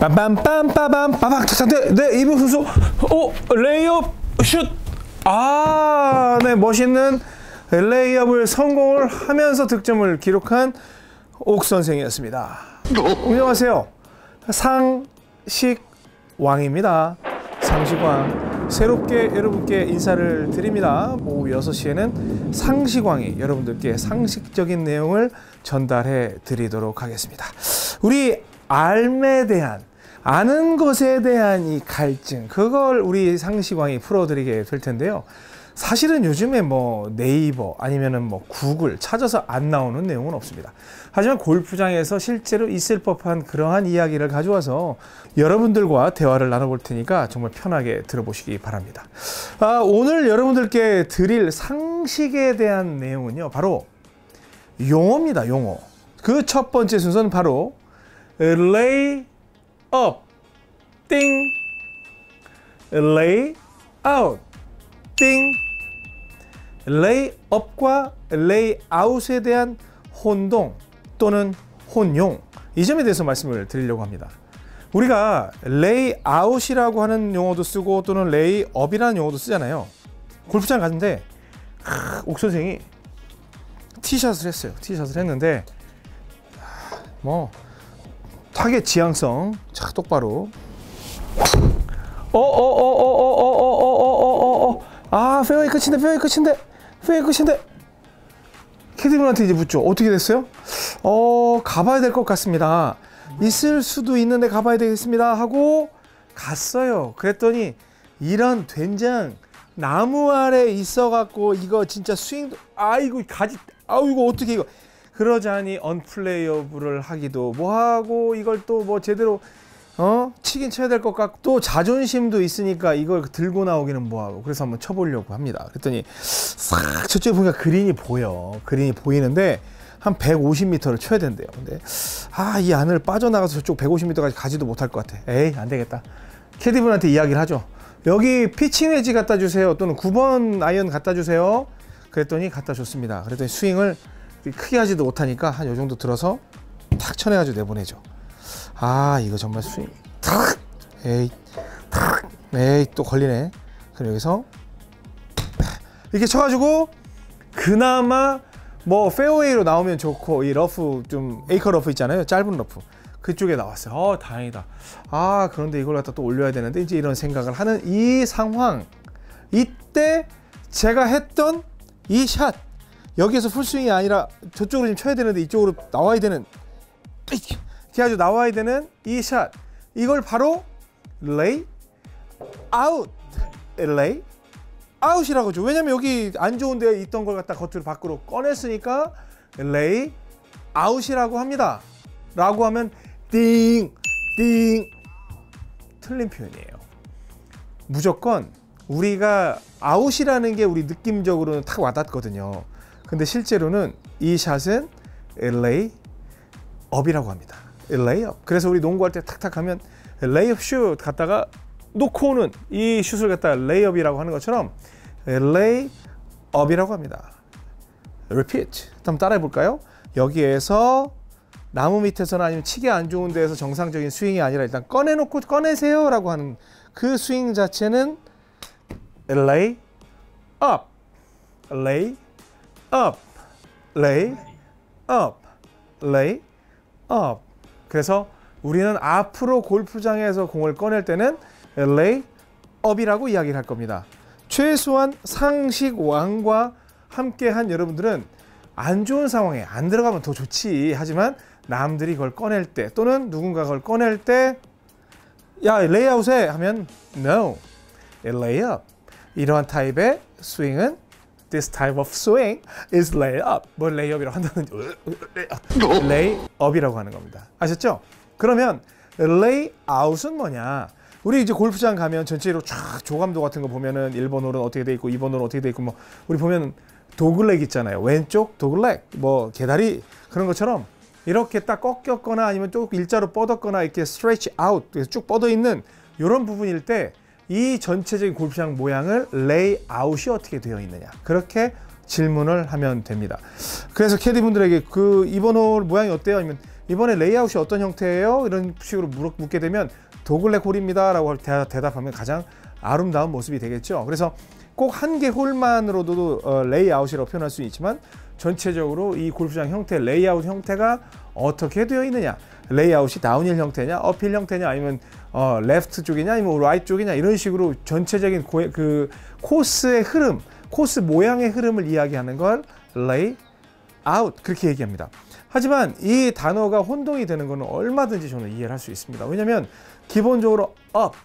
빰빰빰빰빰 빠박 네, 네 이분 선수 오 레이업 슛 아, 네 멋있는 레이업을 성공을 하면서 득점을 기록한 옥 선생이었습니다. 안녕하세요. 상식 왕입니다. 상식 왕. 새롭게 여러분께 인사를 드립니다. 오후 6시에는 상식왕이 여러분들께 상식적인 내용을 전달해 드리도록 하겠습니다. 우리 삶에 대한 아는 것에 대한 이 갈증 그걸 우리 상식왕이 풀어드리게 될 텐데요. 사실은 요즘에 뭐 네이버 아니면은 뭐 구글 찾아서 안 나오는 내용은 없습니다. 하지만 골프장에서 실제로 있을 법한 그러한 이야기를 가져와서 여러분들과 대화를 나눠볼 테니까 정말 편하게 들어보시기 바랍니다. 아, 오늘 여러분들께 드릴 상식에 대한 내용은요, 바로 용어입니다, 용어. 그 첫 번째 순서는 바로 lay up, 띵, lay out, 띵, lay up과 lay out에 대한 혼동 또는 혼용 이 점에 대해서 말씀을 드리려고 합니다. 우리가 lay out이라고 하는 용어도 쓰고 또는 lay up이라는 용어도 쓰잖아요. 골프장 갔는데 옥 선생이 티샷을 했어요. 티샷을 했는데 뭐 타겟 지향성 자 똑바로 어어어어어어어어어어어 아 페어웨이 끝인데 페어웨이 끝인데 페어웨이 끝인데 캐디분한테 이제 묻죠 어떻게 됐어요? 어 가봐야 될 것 같습니다 있을 수도 있는데 가봐야 되겠습니다 하고 갔어요 그랬더니 이런 된장 나무 아래 있어 갖고 이거 진짜 스윙 아이고 가지 아우 이거 어떻게 이거 그러자니 언플레이어블을 하기도 뭐하고 이걸 또 뭐 제대로 어? 치긴 쳐야 될 것 같고 또 자존심도 있으니까 이걸 들고 나오기는 뭐하고 그래서 한번 쳐보려고 합니다. 그랬더니 싹 저쪽에 보니까 그린이 보여. 그린이 보이는데 한 150m를 쳐야 된대요. 근데 아 이 안을 빠져나가서 저쪽 150m까지 가지도 못할 것 같아. 에이 안 되겠다. 캐디분한테 이야기를 하죠. 여기 피칭 웨지 갖다 주세요. 또는 9번 아이언 갖다 주세요. 그랬더니 갖다 줬습니다. 그랬더니 스윙을 크게 하지도 못하니까 한 요 정도 들어서 탁 쳐내가지고 내보내죠. 아 이거 정말 스윙 탁! 에이 탁! 에이 또 걸리네. 그리고 여기서 이렇게 쳐가지고 그나마 뭐 페어웨이로 나오면 좋고 이 러프 좀 A컷 러프 있잖아요. 짧은 러프. 그쪽에 나왔어요. 어 다행이다. 아 그런데 이걸 갖다 또 올려야 되는데 이제 이런 생각을 하는 이 상황. 이때 제가 했던 이 샷 여기에서 풀스윙이 아니라 저쪽으로 지금 쳐야 되는데 이쪽으로 나와야 되는 이렇게 아주 나와야 되는 이 샷. 이걸 바로 레이 아웃 레이 아웃이라고 하죠 왜냐면 여기 안 좋은 데 있던 걸 갖다 겉으로 밖으로 꺼냈으니까 레이 아웃이라고 합니다. 라고 하면 띵 띵. 틀린 표현이에요. 무조건 우리가 아웃이라는 게 우리 느낌적으로는 탁 와닿거든요 근데 실제로는 이 샷은 레이 업이라고 합니다. 레이업. 그래서 우리 농구할 때 탁탁 하면 레이업 슛 갖다가 놓고 오는 이 슛을 갖다가 레이업이라고 하는 것처럼 레이업이라고 합니다. repeat. 한번 따라해 볼까요? 여기에서 나무 밑에서나 아니면 치기 안 좋은 데에서 정상적인 스윙이 아니라 일단 꺼내놓고 꺼내세요 라고 하는 그 스윙 자체는 lay up, lay up, lay up, lay up. 그래서 우리는 앞으로 골프장에서 공을 꺼낼 때는 lay up이라고 이야기를 할 겁니다. 최소한 상식 왕과 함께 한 여러분들은 안 좋은 상황에 안 들어가면 더 좋지. 하지만 남들이 그걸 꺼낼 때 또는 누군가 그걸 꺼낼 때 야, 레이아웃에 하면 no. lay up. 이러한 타입의 스윙은 This type of swing is layup. 뭘 레이업이라고 한다는 레이업이라고 하는 겁니다. 아셨죠? 그러면 레이아웃은 뭐냐? 우리 이제 골프장 가면 전체로 쫙 조감도 같은 거 보면은 1번 홀은 어떻게 돼 있고 2번 홀은 어떻게 돼 있고 뭐 우리 보면 도글렉 있잖아요. 왼쪽 dogleg 뭐 개다리 그런 것처럼 이렇게 딱 꺾였거나 아니면 또 일자로 뻗었거나 이렇게 stretch out 쭉 뻗어 있는 이런 부분일 때 이 전체적인 골프장 모양을 레이아웃이 어떻게 되어 있느냐 그렇게 질문을 하면 됩니다. 그래서 캐디분들에게 그 이번 홀 모양이 어때요? 아니면 이번에 레이아웃이 어떤 형태예요? 이런 식으로 물, 묻게 되면 dogleg 홀입니다 라고 대답하면 가장 아름다운 모습이 되겠죠. 그래서 꼭 한 개 홀만으로도 어, 레이아웃이라고 표현할 수 있지만 전체적으로 이 골프장 형태, 레이아웃 형태가 어떻게 되어 있느냐. 레이아웃이 downhill 형태냐, uphill 형태냐, 아니면 어, 레프트 쪽이냐, 아니면 라이트 쪽이냐 이런 식으로 전체적인 고, 그 코스의 흐름, 코스 모양의 흐름을 이야기하는 걸 레이아웃 그렇게 얘기합니다. 하지만 이 단어가 혼동이 되는 것은 얼마든지 저는 이해를 할 수 있습니다. 왜냐하면 기본적으로 up,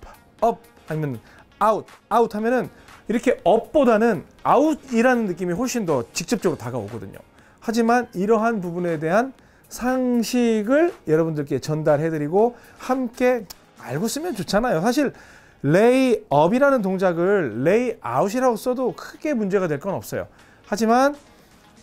up 아니면 out, out 하면은 이렇게 up보다는 out이라는 느낌이 훨씬 더 직접적으로 다가오거든요. 하지만 이러한 부분에 대한 상식을 여러분들께 전달해드리고 함께 알고 쓰면 좋잖아요. 사실 레이업이라는 동작을 레이아웃이라고 써도 크게 문제가 될 건 없어요. 하지만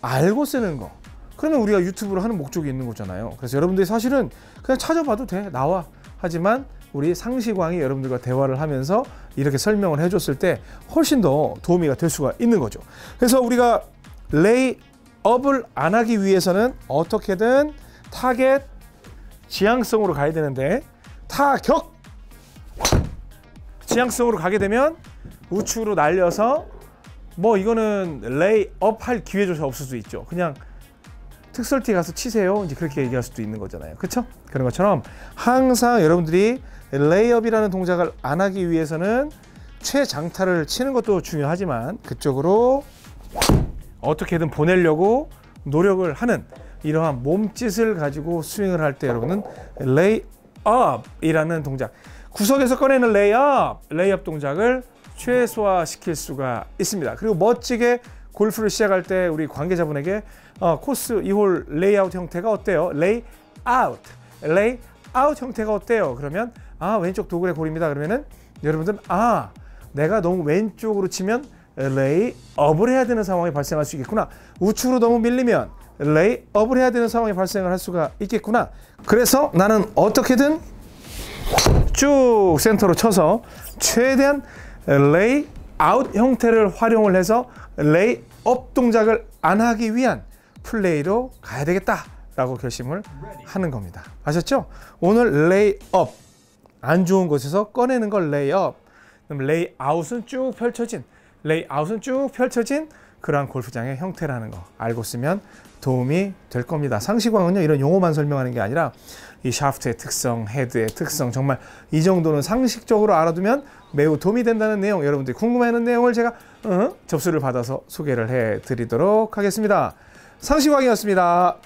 알고 쓰는 거. 그러면 우리가 유튜브를 하는 목적이 있는 거잖아요. 그래서 여러분들이 사실은 그냥 찾아봐도 돼. 나와. 하지만 우리 상식왕이 여러분들과 대화를 하면서 이렇게 설명을 해줬을 때 훨씬 더 도움이 될 수가 있는 거죠. 그래서 우리가 레이 업을 안 하기 위해서는 어떻게든 타겟 지향성으로 가야 되는데 타겟 지향성으로 가게 되면 우측으로 날려서 뭐 이거는 레이업 할 기회조차 없을 수 있죠. 그냥 특설티 가서 치세요. 이제 그렇게 얘기할 수도 있는 거잖아요. 그렇죠? 그런 것처럼 항상 여러분들이 레이업이라는 동작을 안 하기 위해서는 최장타를 치는 것도 중요하지만 그쪽으로 어떻게든 보내려고 노력을 하는 이러한 몸짓을 가지고 스윙을 할 때 여러분은 레이업이라는 동작 구석에서 꺼내는 레이업, 레이업 동작을 최소화시킬 수가 있습니다. 그리고 멋지게 골프를 시작할 때 우리 관계자분에게 어, 코스 이 홀 레이아웃 형태가 어때요? 레이아웃, 레이아웃 형태가 어때요? 그러면 아 왼쪽 dogleg 홀입니다. 그러면은 여러분들은 아 내가 너무 왼쪽으로 치면 lay up을 해야 되는 상황이 발생할 수 있겠구나. 우측으로 너무 밀리면 lay up을 해야 되는 상황이 발생을 할 수가 있겠구나. 그래서 나는 어떻게든 쭉 센터로 쳐서 최대한 레이 아웃 형태를 활용을 해서 lay up 동작을 안 하기 위한 플레이로 가야 되겠다라고 결심을 하는 겁니다. 아셨죠? 오늘 lay up 안 좋은 곳에서 꺼내는 걸 lay up. 그럼 레이 아웃은 쭉 펼쳐진 레이아웃은 쭉 펼쳐진 그러한 골프장의 형태라는 거 알고 쓰면 도움이 될 겁니다. 상식왕은요 이런 용어만 설명하는 게 아니라 이 샤프트의 특성, 헤드의 특성 정말 이 정도는 상식적으로 알아두면 매우 도움이 된다는 내용 여러분들이 궁금해하는 내용을 제가 어, 접수를 받아서 소개를 해드리도록 하겠습니다. 상시광이었습니다.